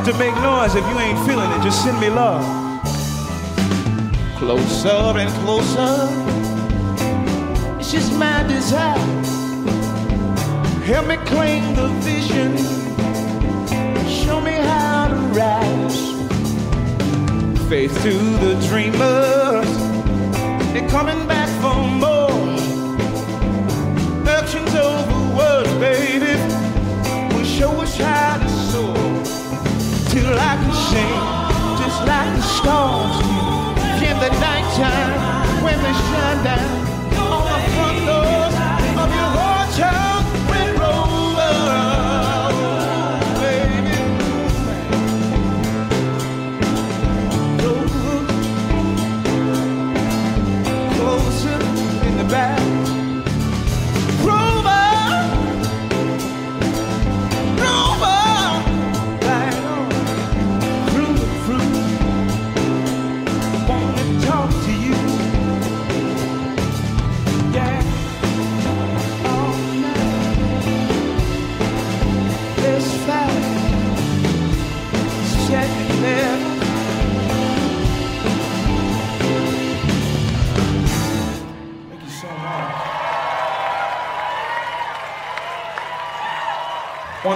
have to make noise if you ain't feeling it. Just send me love. Closer and closer. It's just my desire. Help me claim the vision. Show me how to rise. Faith to the dreamers. They're coming back for more. Actions over words, baby. Till I can sing, just like the stars do. In the nighttime, when they shine down on the front doors of your heart,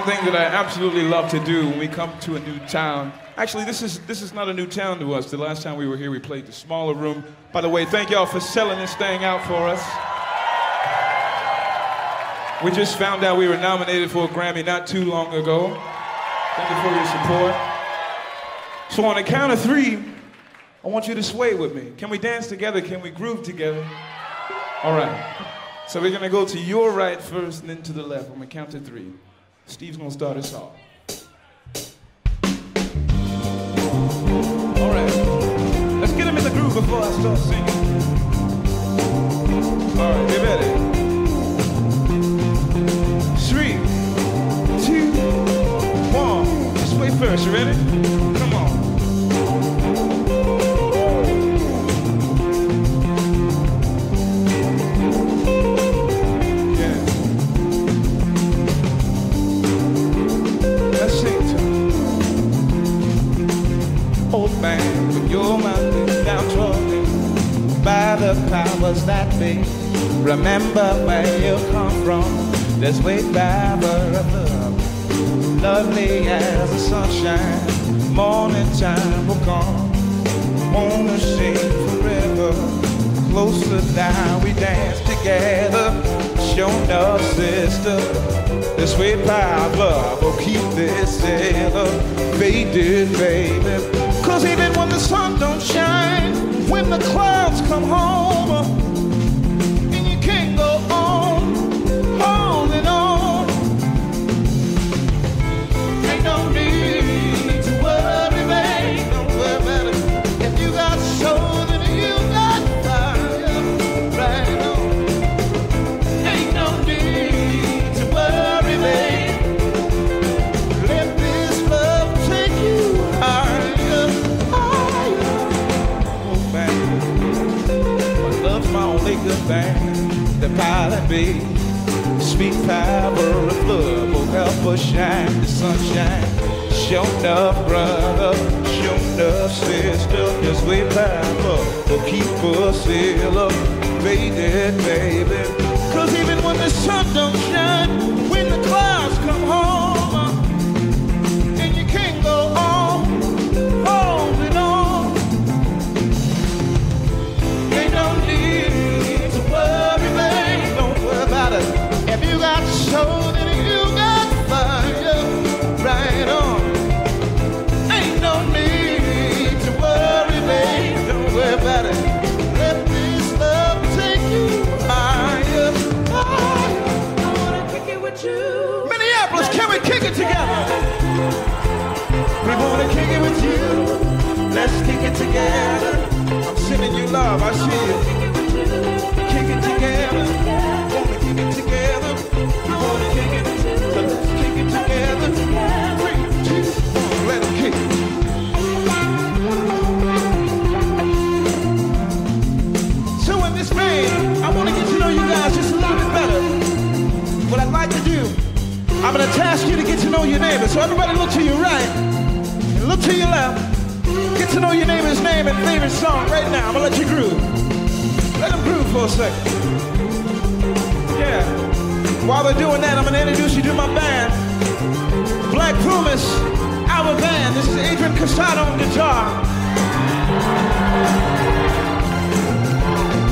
thing that I absolutely love to do when we come to a new town. Actually, this is this is not a new town to us. The last time we were here, we played the smaller room. By the way, thank y'all for selling this thing out for us. We just found out we were nominated for a Grammy not too long ago. Thank you for your support. So on the count of three, I want you to sway with me. Can we dance together? Can we groove together? All right. So we're gonna go to your right first and then to the left. I'm gonna count to three. Steve's gonna start us off. All right. Let's get him in the groove before I start singing. All right, get ready. Three, two, one. Just wait first. You ready? Remember where you come from. This way by above. Lovely as the sunshine. Morning time will come. Wanna sing forever. Closer down, we dance together. Show up, sister. This way power love will keep this elevated, baby. Cause even when the sun don't shine, when the clouds come home, The pilot be sweet power of love will help us shine the sunshine. Show enough brother, show enough sister. This way power will keep us elevated, baby. Cause even when the sun don't shine, you. Let's kick it together. I'm sending you love. I see you. Kick it together. Wanna kick it together. We wanna kick it. So let's kick it together. Three, two, one. Let 'em kick. So in this vein, I want to get to know you guys just a little bit better. What I'd like to do, I'm gonna task you to get to know your neighbor. So everybody look to your right. To your left. Get to know your neighbor's name and favorite song right now. I'm gonna let you groove. Let them groove for a second. Yeah. While they're doing that, I'm gonna introduce you to my band. Black Pumas, our band. This is Adrian Quesada on guitar.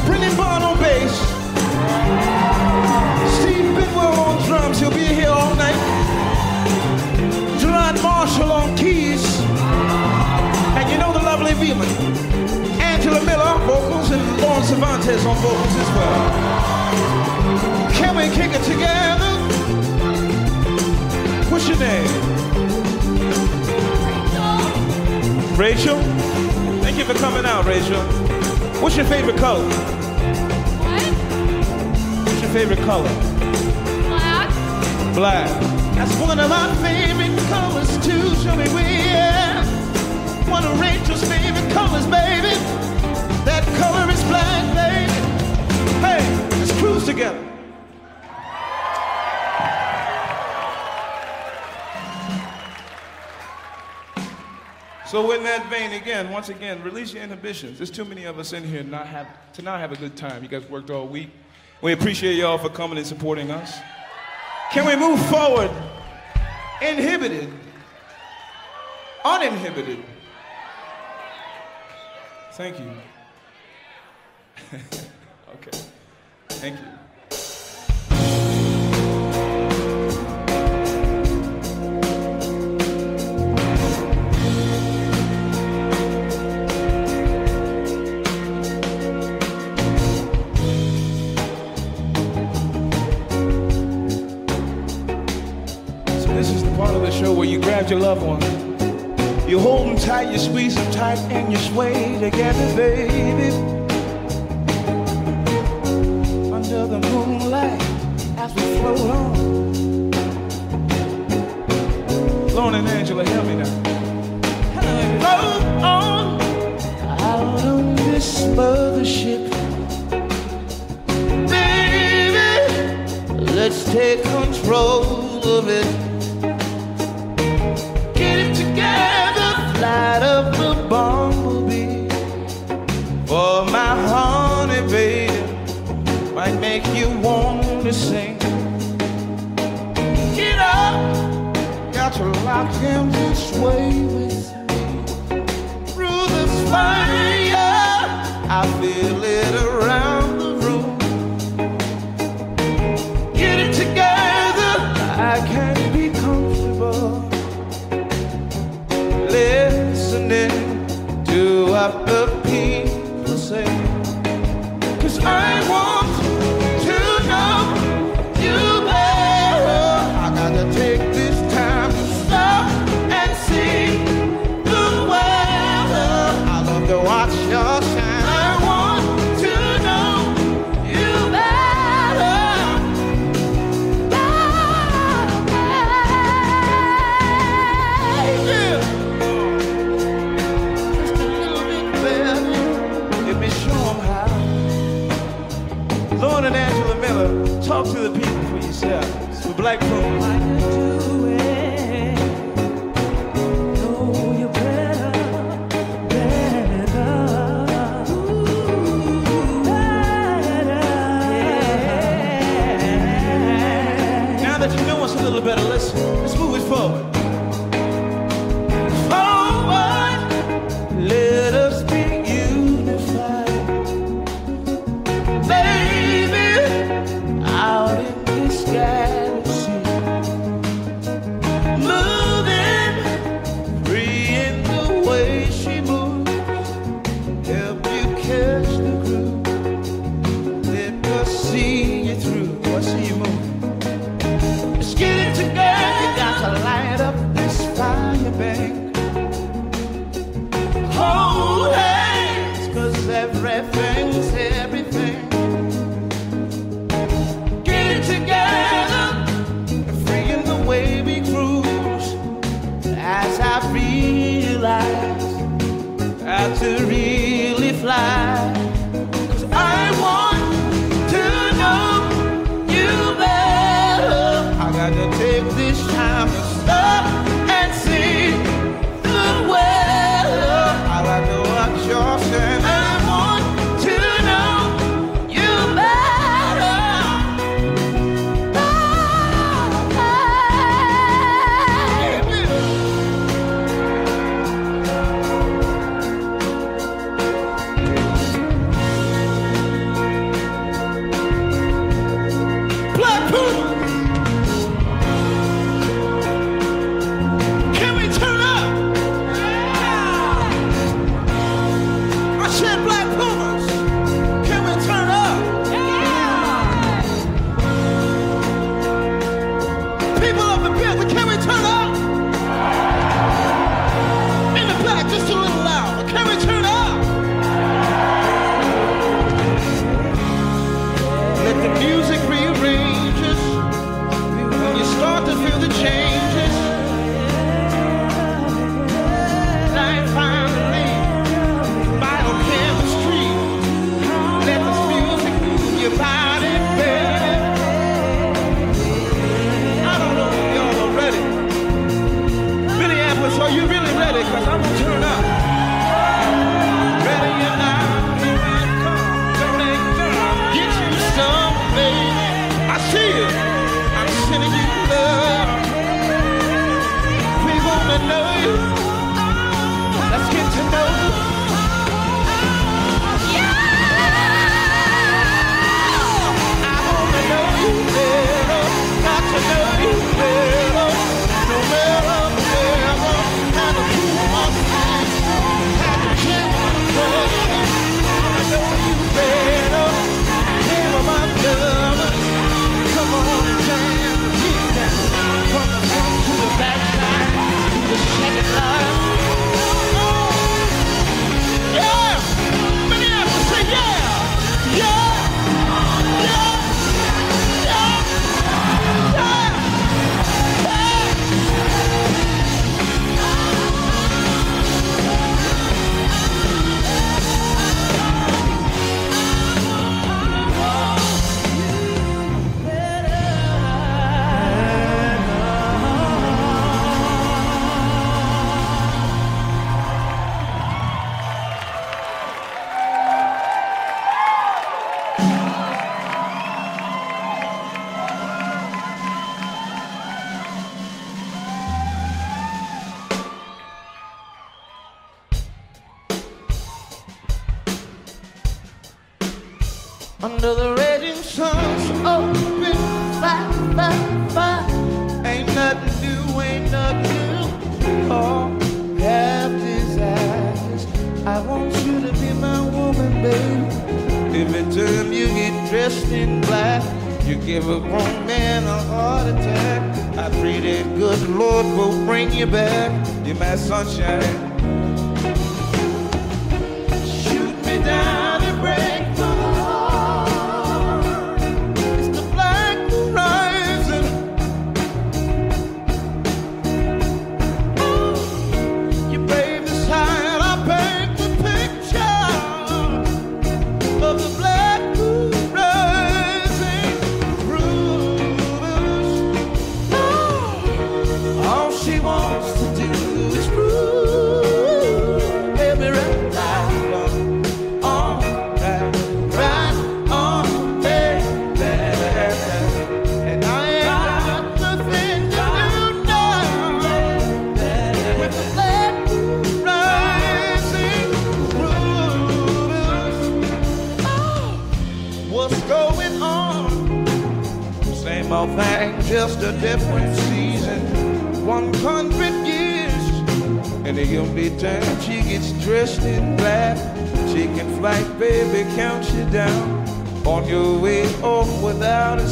Brendan Bond on bass. Steve Bidwell on drums. He'll be here all night. Gerard Marshall on keys. Cervantes on vocals as well. Can we kick it together? What's your name? Rachel? Thank you for coming out, Rachel. What's your favorite color? What? What's your favorite color? Black? Black. That's one of my favorite colors too. Show me where. One of Rachel's favorite colors, baby. That color is baby. Hey, let's cruise together. So in that vein, again, once again, release your inhibitions. There's too many of us in here not have, to not have a good time. You guys worked all week. We appreciate y'all for coming and supporting us. Can we move forward? Inhibited. Uninhibited. Thank you. Okay. Thank you. So this is the part of the show where you grab your loved one. You hold them tight, you squeeze them tight, and you sway together, baby. We float on.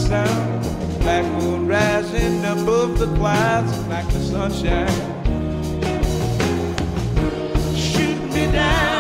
sound. Black moon rising above the clouds like the sunshine. Shoot me down.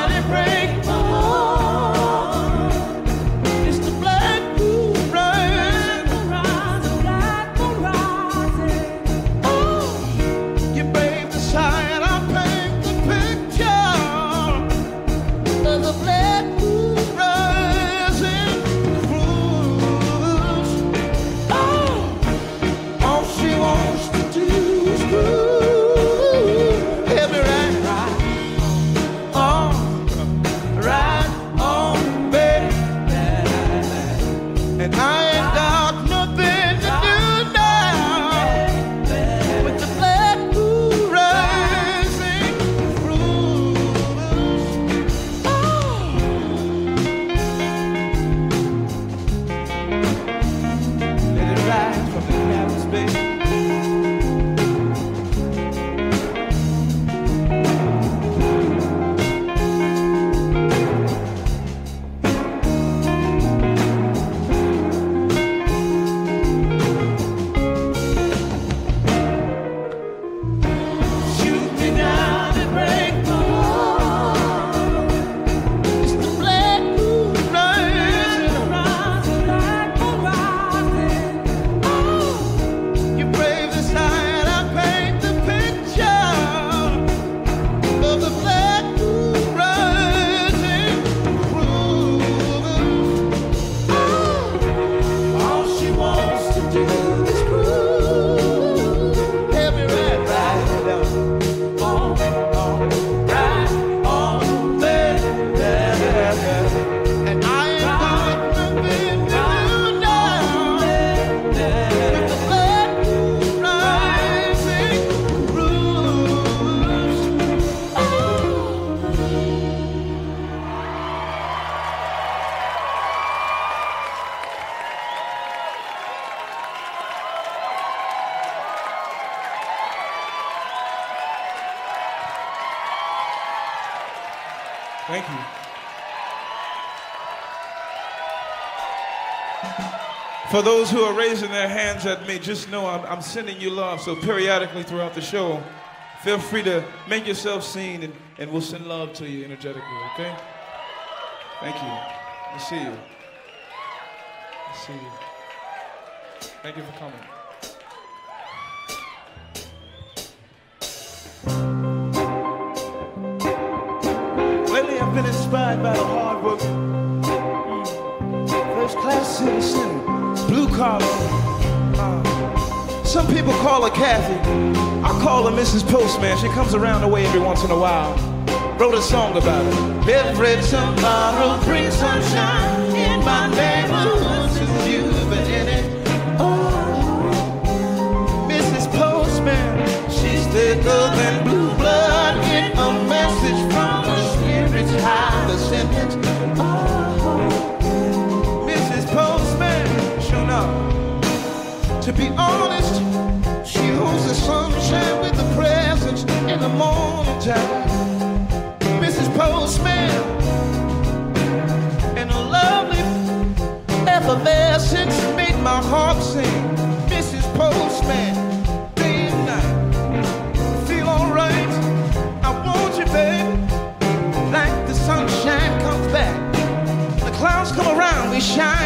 For those who are raising their hands at me, just know I'm, I'm sending you love. So periodically throughout the show, feel free to make yourself seen and, and we'll send love to you energetically, okay? Thank you. I see you. I see you. Thank you for coming. Lately, I've been inspired by the hard work, mm. first class citizen, blue collar. Uh, some people call her Kathy. I call her Mrs. Postman. She comes around the way every once in a while. Wrote a song about it. Every tomorrow brings sunshine in my neighborhood since you've been in it. Oh, Mrs. Postman, she's thicker than honest, she holds the sunshine with the presence in the morning time. Mrs. Postman, and a lovely effervescence made my heart sing. Mrs. Postman, day and night, feel alright. I want you, baby, like the sunshine comes back. The clouds come around, we shine.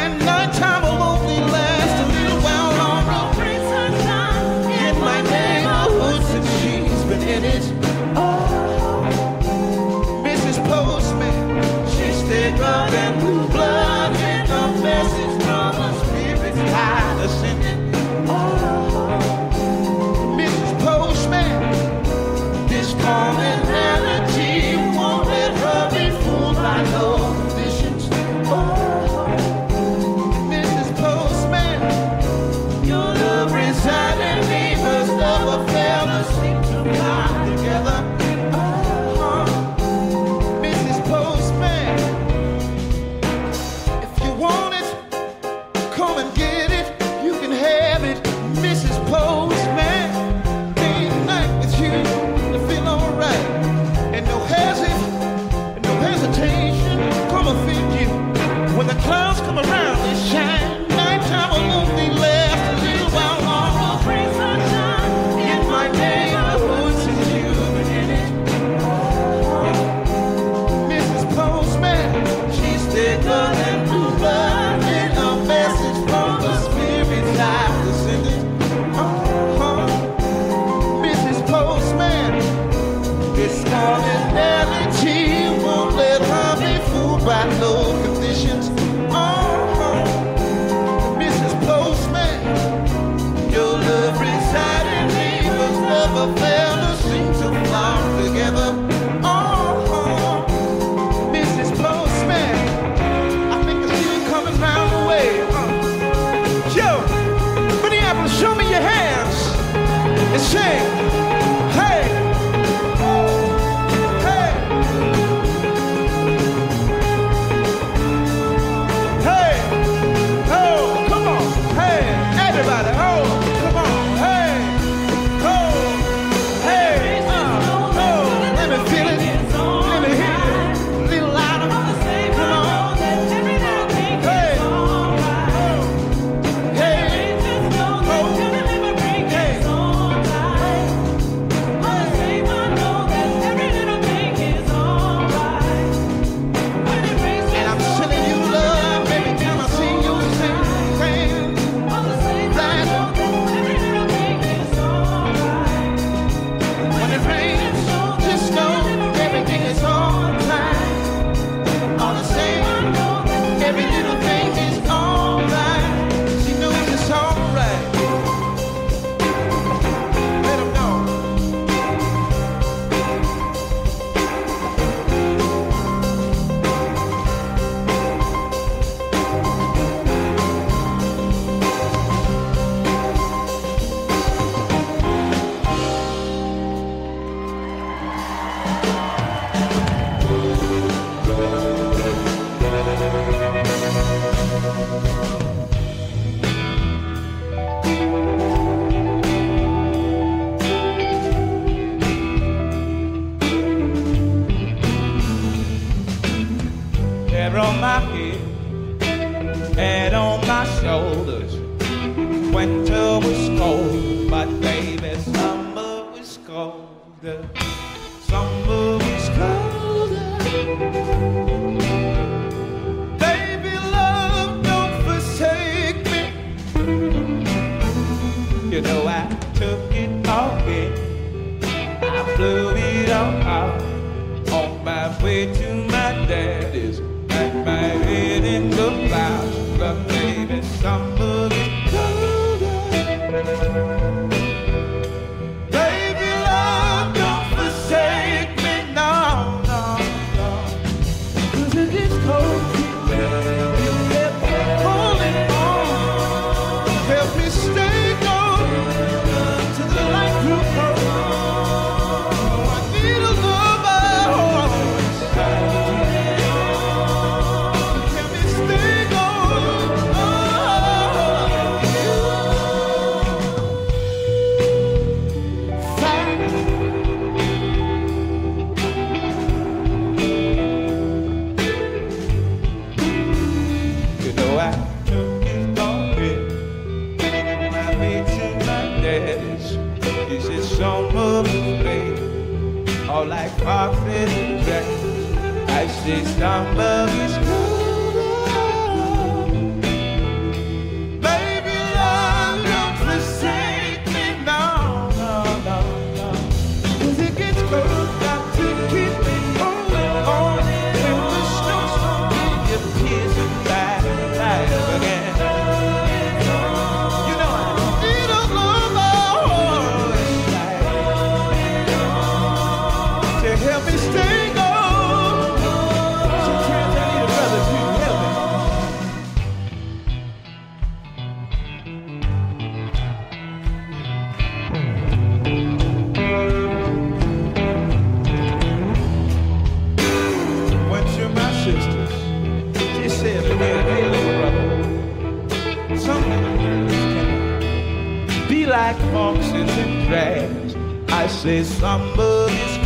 Foxes and dragons. I say somebody's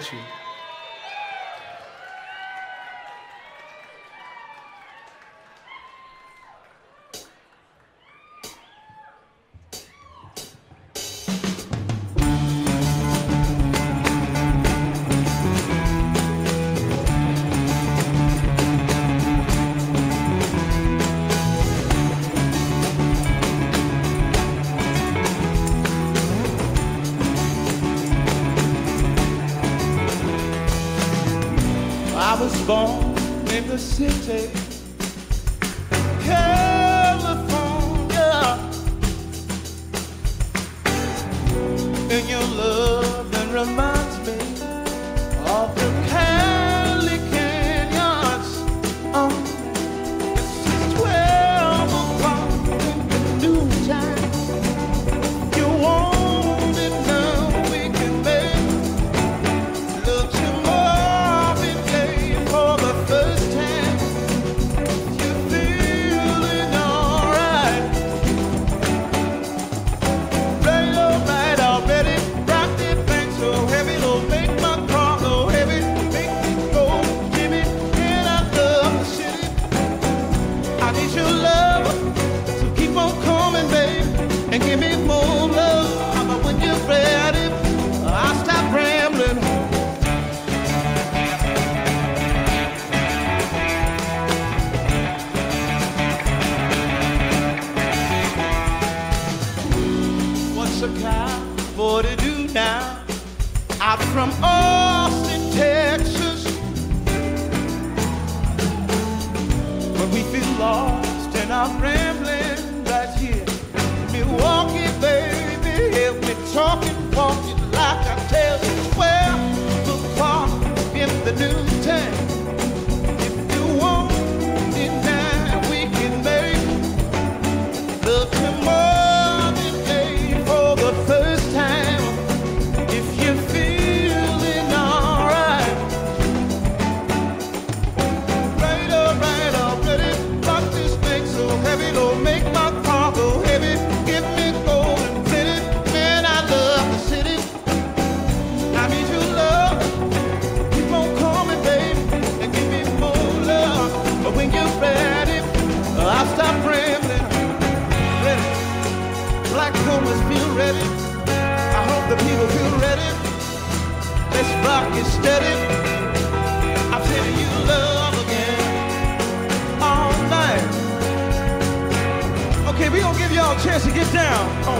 Right Out from Austin, Texas, but we feel lost and I'm rambling right here. Milwaukee, baby, help me talk and walk. to get down. Oh.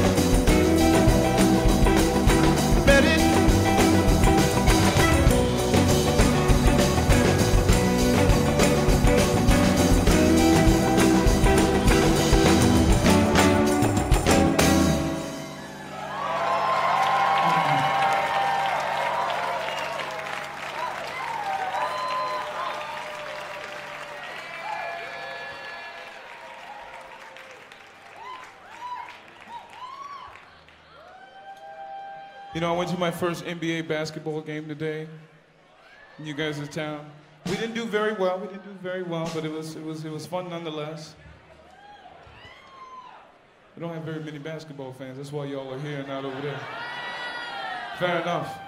You know, I went to my first NBA basketball game today. You guys in town. We didn't do very well. We didn't do very well, but it was it was it was fun nonetheless. We don't have very many basketball fans. That's why y'all are here and not over there. Fair enough.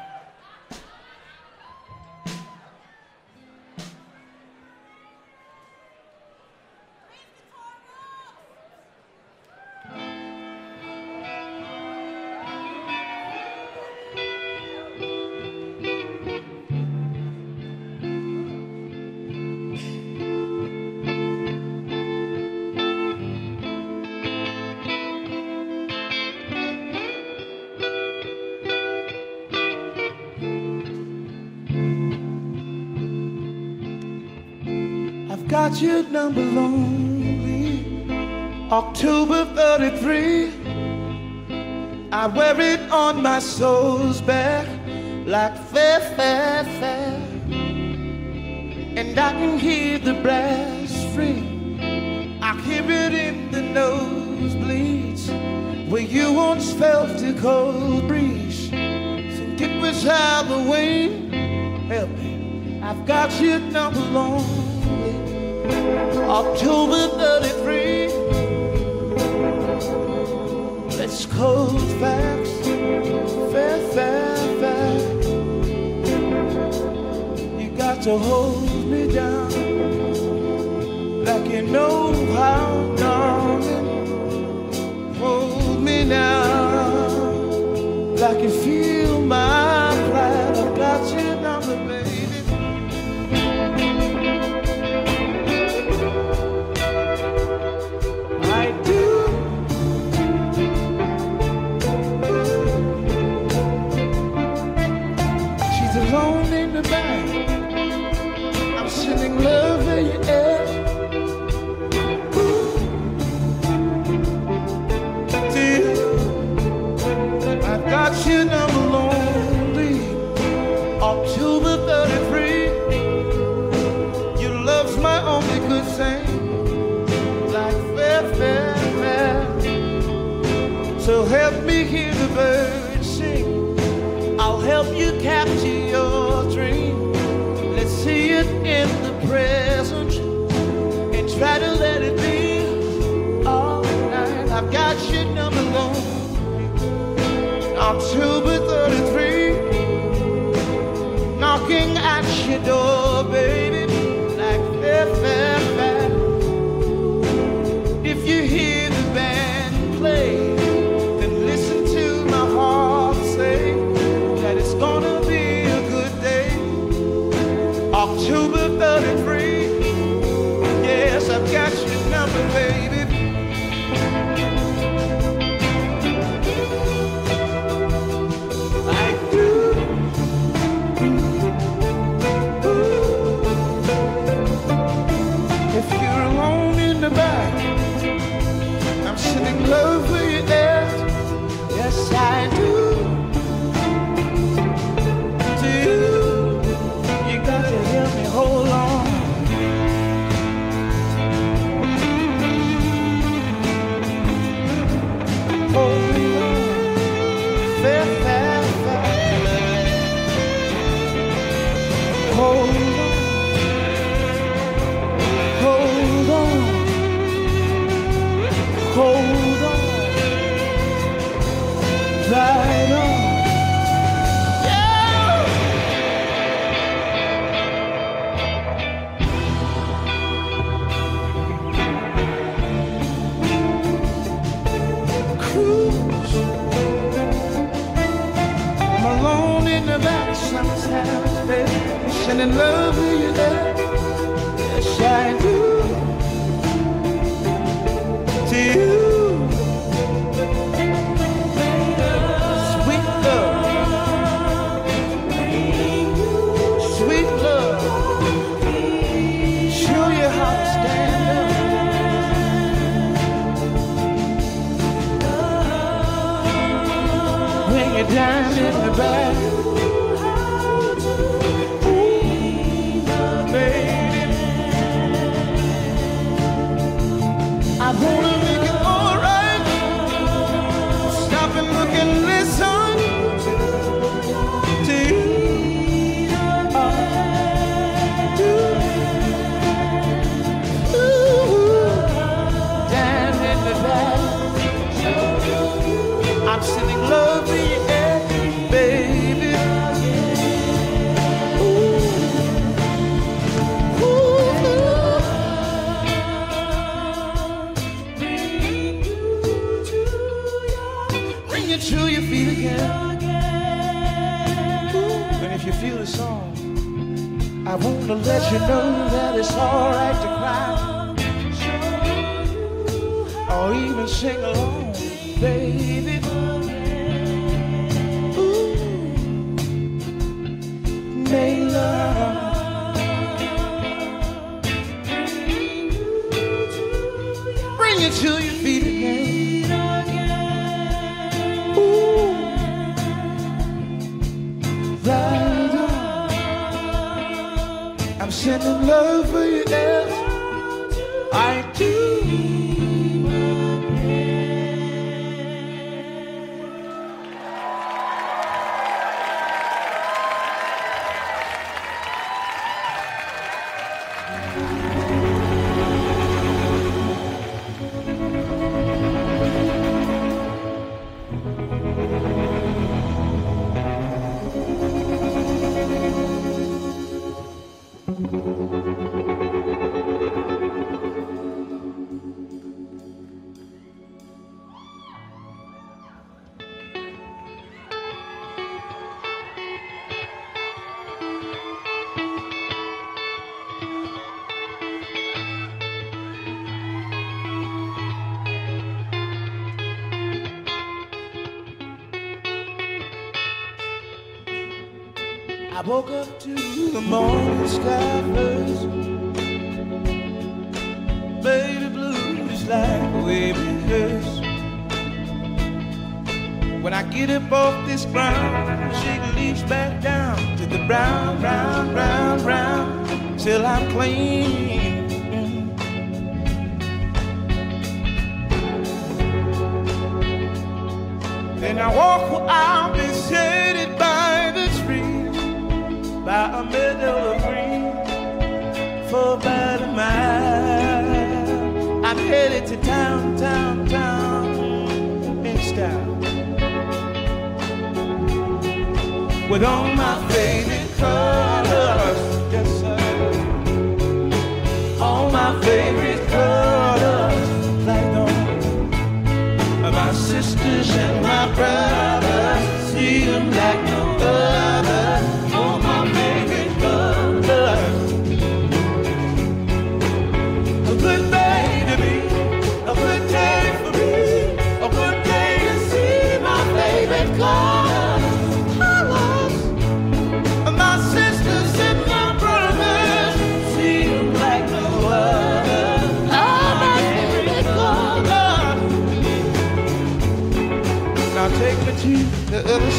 statute number lonely, October 33. I wear it on my soul's back like fair, fair, fair. And I can hear the brass free. I hear it in the nosebleeds where you once felt a cold breeze. Think it was Halloween? Help me, I've got you number lonely. October 33. Let's cold facts, fair, fair, fair. You got to hold me down like you know how, darling. Hold me now. Woke up to the morning sky first. Baby blue is like a waving hearse. When I get up off this ground, shake the leaves back down to the brown, brown, brown, brown, till I'm clean. With all my favorite colors, yes sir. All my favorite colors, like on my sisters and my brothers,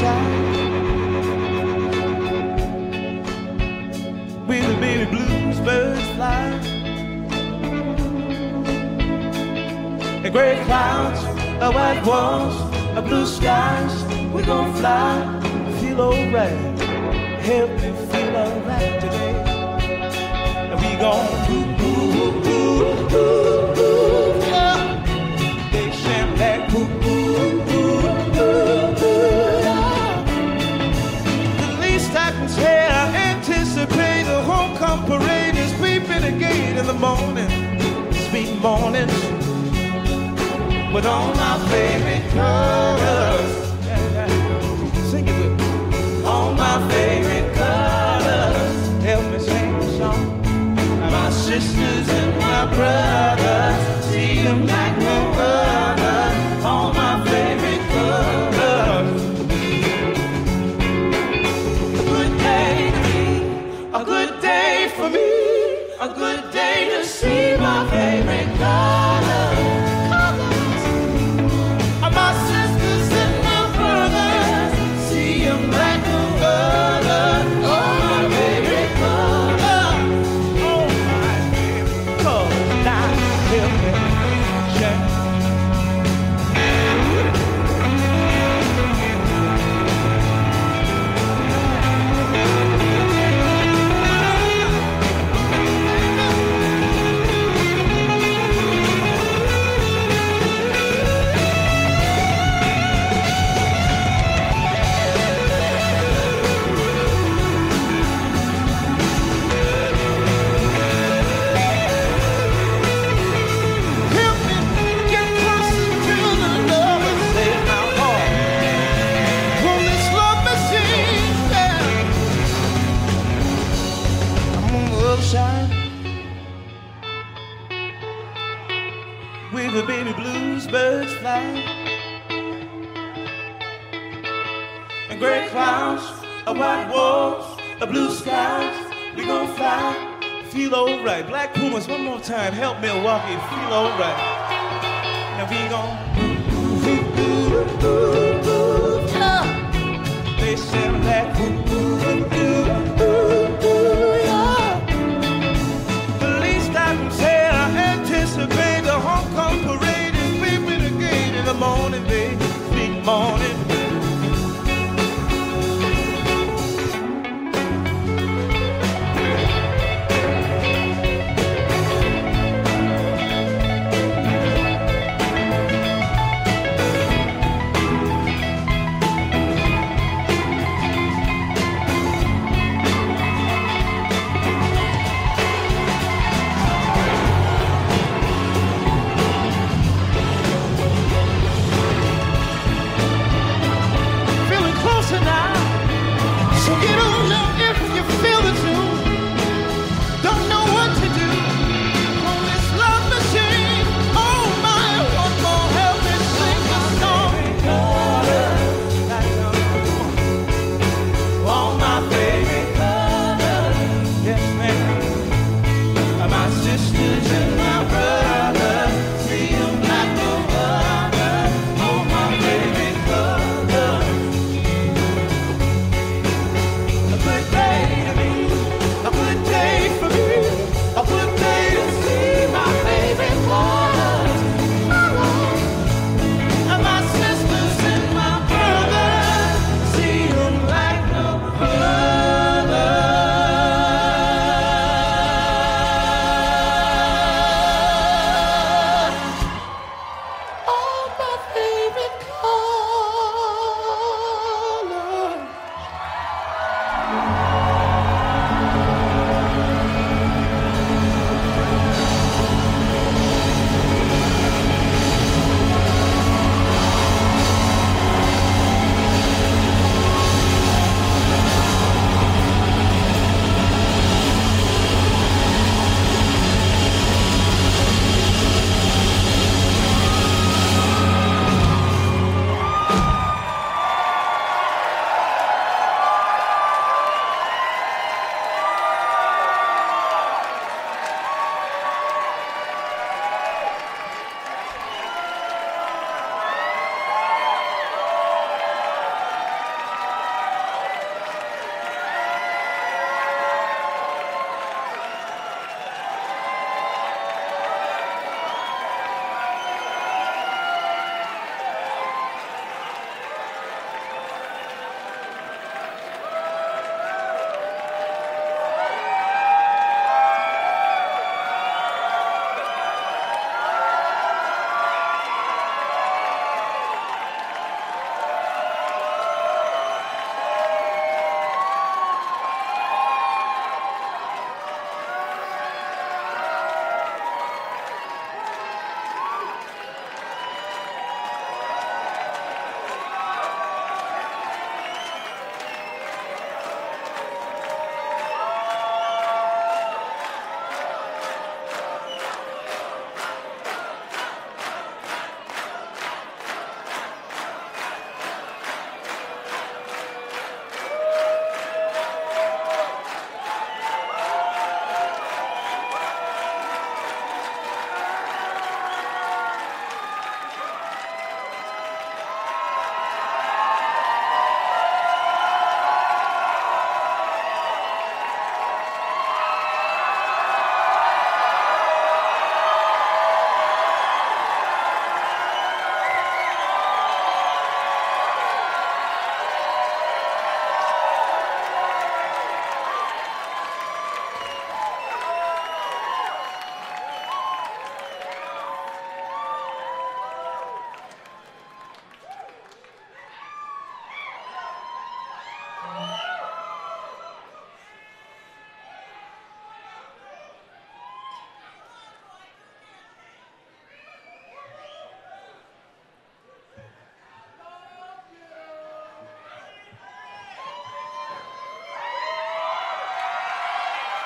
other side. The baby blues birds fly. The gray clouds, the white walls, the blue skies. We're gonna fly, feel alright. Help me feel alright today. And we gon' ooh, ooh, ooh, ooh, morning, sweet mornings, with all my favorite colors. Sing it with me. All my favorite colors. Help me sing the song. My sisters and my brothers, see them like fly, feel alright. Black Pumas, one more time. Help Milwaukee, feel alright. Now we gon'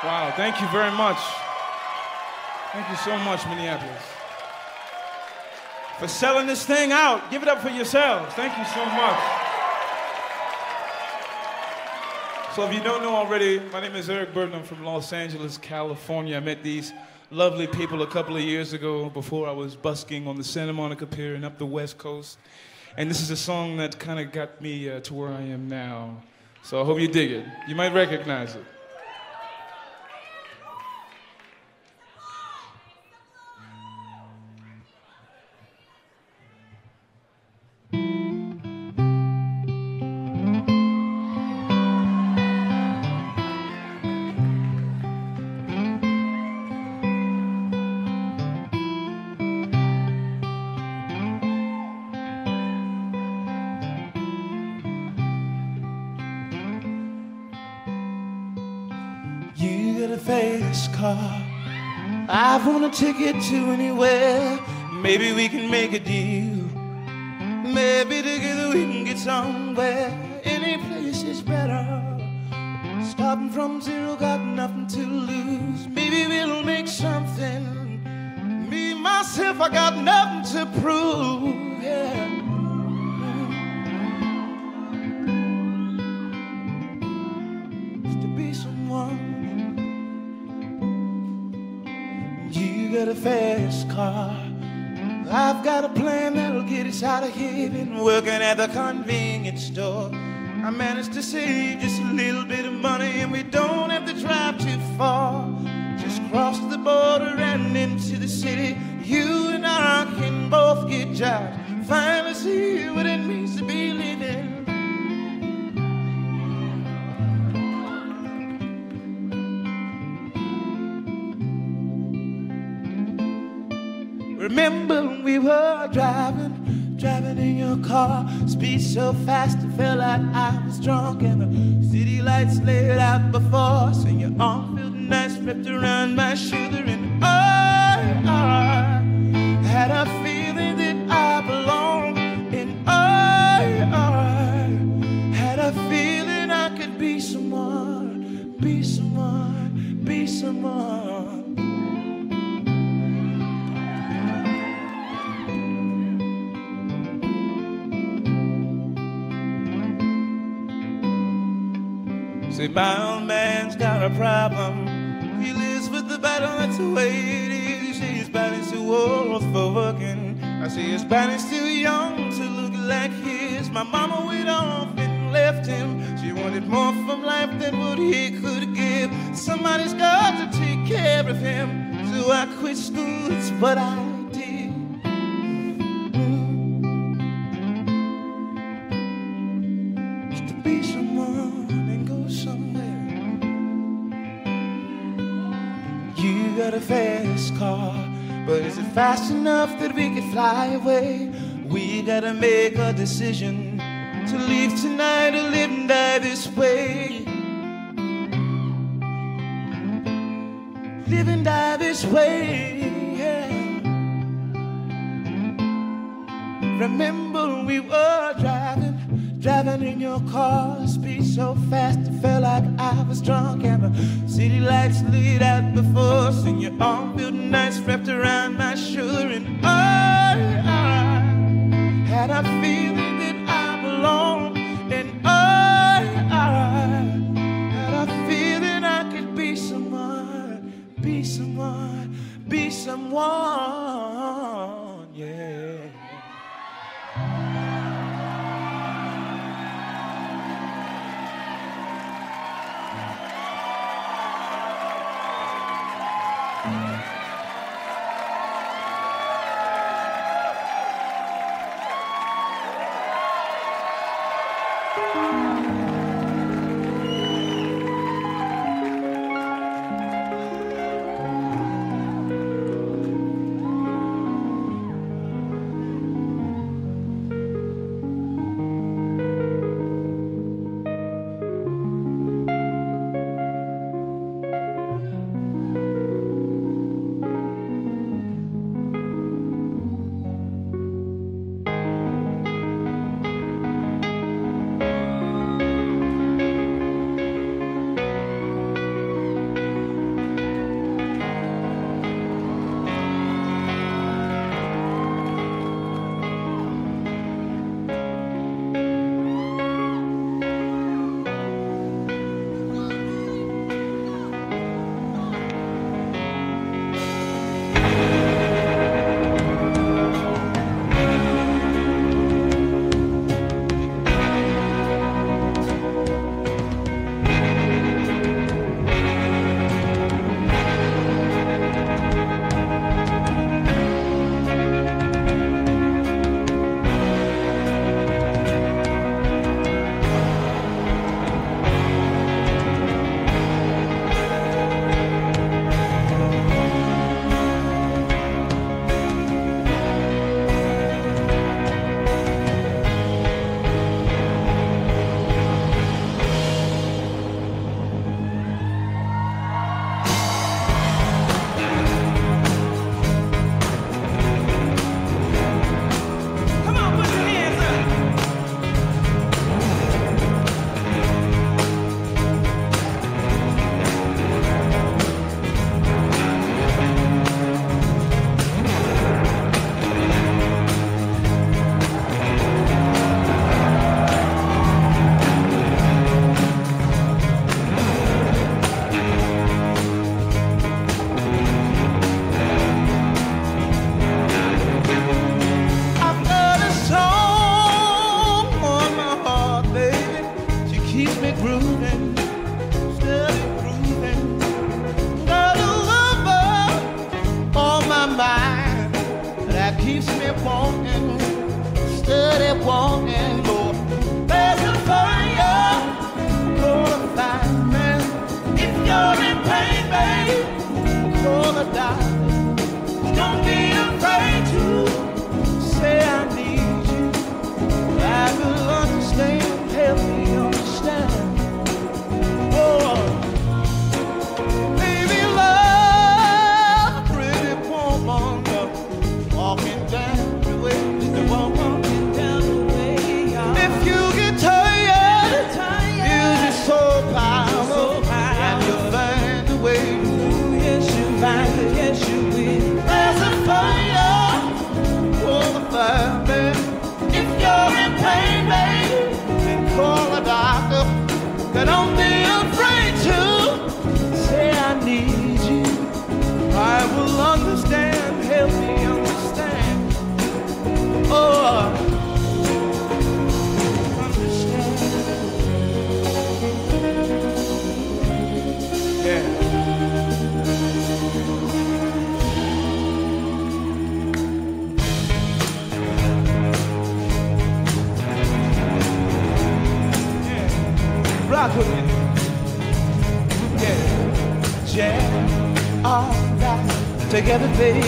Wow, thank you very much. Thank you so much, Minneapolis. For selling this thing out. Give it up for yourselves. Thank you so much. So if you don't know already, my name is Eric Burton. I'm from Los Angeles, California. I met these lovely people a couple of years ago before I was busking on the Santa Monica Pier and up the West Coast. And this is a song that kind of got me uh, to where I am now. So I hope you dig it. You might recognize it. Ticket to anywhere. Maybe we can make a deal. Maybe together we can get somewhere. Any place is better. Starting from zero, got nothing to lose. Maybe we'll make something. Me, myself, I got nothing to prove. Got a fast car. I've got a plan that'll get us out of here. Been working at the convenience store. I managed to save just a little bit of money, and we don't have to drive too far. Just cross the border and into the city. You and I can both get jobs. Finally see what it means to be living. Remember when we were driving, driving in your car, speed so fast it felt like I was drunk, and the city lights laid out before us, and your arm felt nice wrapped around my shoulder, and I, I had a feeling that I belonged, and I, I had a feeling I could be someone, be someone, be someone. Say, my old man's got a problem. He lives with the battle, that's the way it is. His body's too old for working. I say his body's too young to look like his. My mama went off and left him. She wanted more from life than what he could give. Somebody's got to take care of him. So I quit school, it's what I fast car, but is it fast enough that we can fly away? We gotta make a decision to leave tonight or live and die this way. Live and die this way, yeah. Remember we were driving, driving in your car, speed so fast it felt like I was drunk, and the city lights lit out before us, and your arm felt nice wrapped around my shoulder, and I, I had a feeling that I belonged, and I, I had a feeling I could be someone, be someone, be someone, together, baby.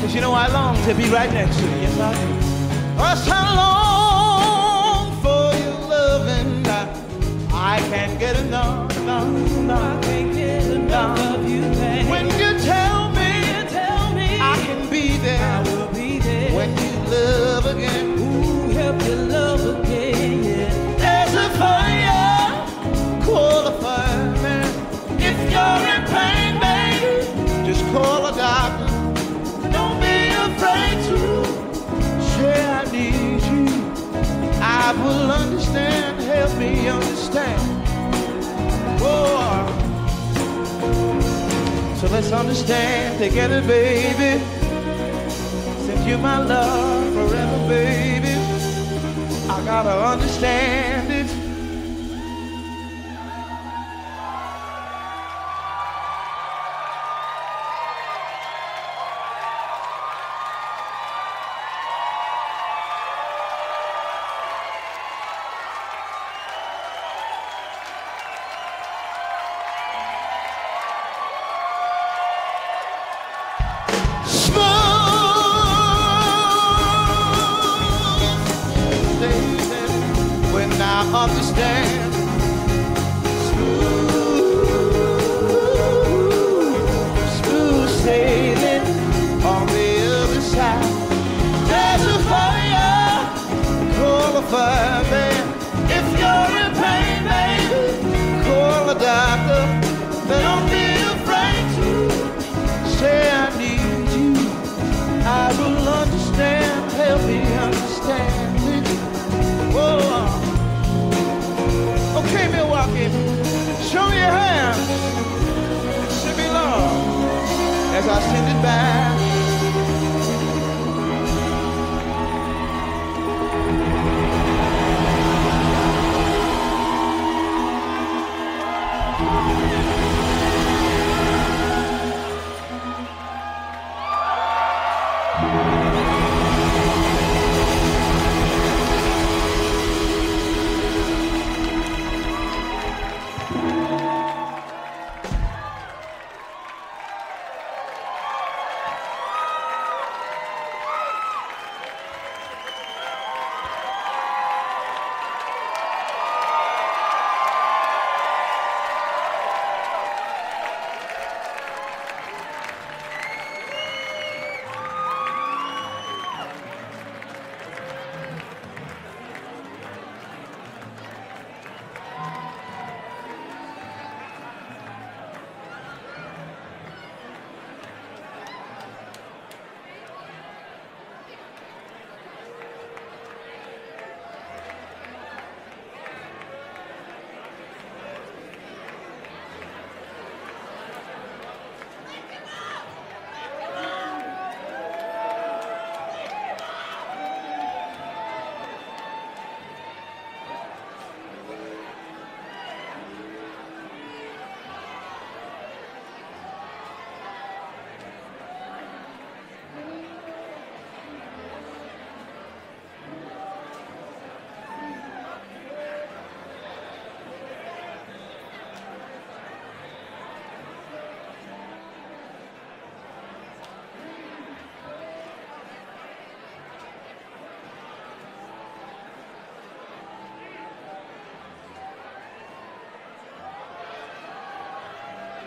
Cause you know I long to be right next to you. Yes, I do. Cause I long for your loving. I, I can't get enough. No, no, I can't get enough of you. When you tell me, you tell me I can be there. I will be there. When you love again. Ooh, help you love again. I will understand, help me understand. Oh, so let's understand together, baby. Since you're my love forever, baby, I gotta understand. back.